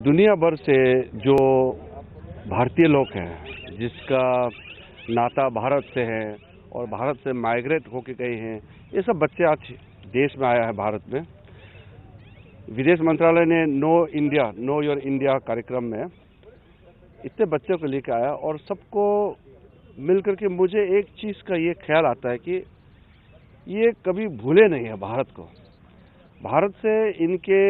दुनिया भर से जो भारतीय लोग हैं, जिसका नाता भारत से है और भारत से माइग्रेट होके गए हैं, ये सब बच्चे आज देश में आया है भारत में। विदेश मंत्रालय ने know India, know your India कार्यक्रम में इतने बच्चों को लेकर आया और सबको मिलकर के मुझे एक चीज़ का ये ख्याल आता है कि ये कभी भूले नहीं है भारत को। भारत से इनके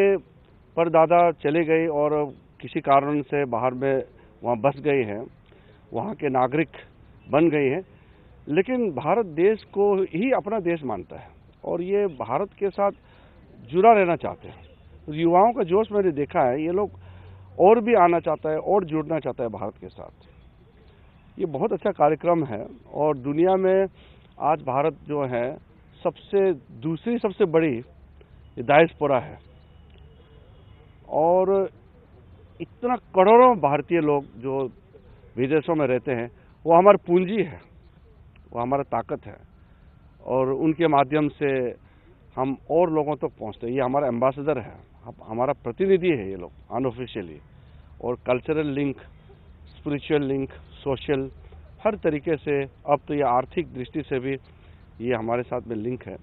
परदादा चले गए और किसी कारण से बाहर में वहाँ बस गए हैं, वहाँ के नागरिक बन गए हैं। लेकिन भारत देश को ही अपना देश मानता है और ये भारत के साथ जुड़ा रहना चाहते हैं। तो युवाओं का जोश मैंने देखा है, ये लोग और भी आना चाहता है और जुड़ना चाहता है भारत के साथ। ये बहुत अच्छा कार्यक्रम है और दुनिया में आज भारत जो है सबसे, दूसरी सबसे बड़ी डायस्पोरा है। और इतना करोड़ों भारतीय लोग जो विदेशों में रहते हैं, वो हमारी पूंजी है, वो हमारा ताकत है। और उनके माध्यम से हम और लोगों तक तो पहुँचते हैं। ये हमारा एम्बेसडर है हमारा प्रतिनिधि है ये लोग अनऑफिशियली और cultural link spiritual link social हर तरीके से, अब तो ये आर्थिक दृष्टि से भी ये हमारे साथ में लिंक है।